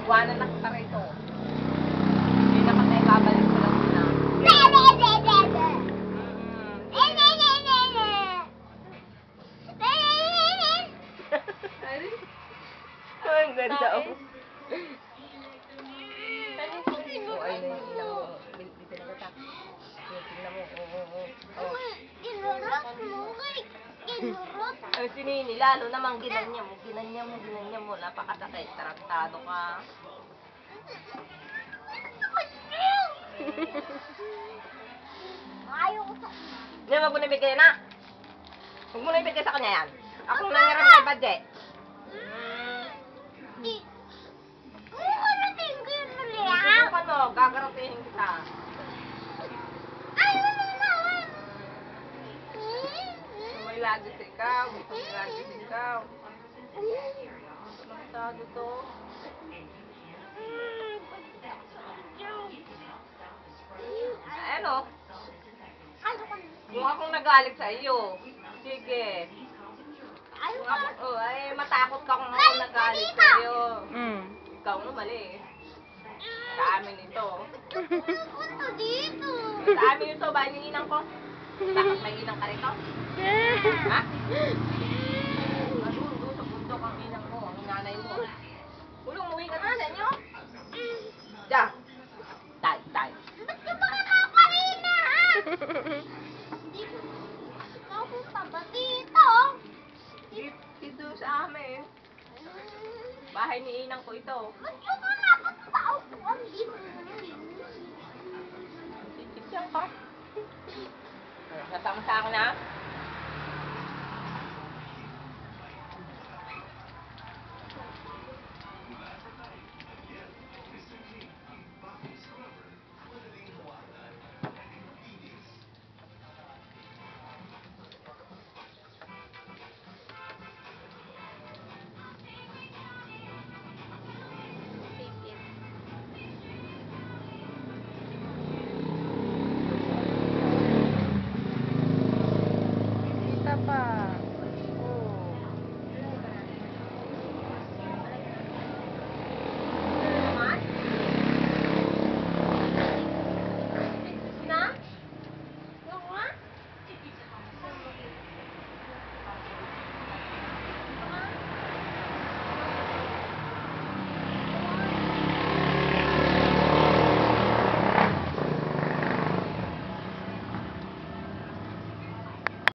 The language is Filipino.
Iwanan na kita rito. Hindi na kasi babalik ko lang muna. Ang ganda oh. Bakit? Oh, ay, na yung ilaw mo. Bil- Dito na kita. Tingnan mo. Oo, oo, oo. Inurot mo kay Inurot. Ang sinini, lalo namang ginanya mo, ginanya mo, ginanya mo, napakasakit, taraktado ka. Ayaw ko sa... Hindi, wag mo na ibigay na. Huwag mo na ibigay sa kanya yan. Ako na nangyarap kay budget. Di. Kung ano din ko yun ulit. Subukan mo, gagarating kita. Ayaw mo naman. Sa ikaw, lagi sa ikaw. Taraktado to. Ano? Ayaw ko na. Kung akong nagalit sa iyo, sige. Na. oh, ay, matakot ka kung ako nagalit sa iyo. Mm. Ikaw na mali. Sa amin ito. Sa amin ito, ba ninang ko? Bakit may inang ka rito? Bahay ni inang ko ito. Ba't ka. Nasama sa akin ha?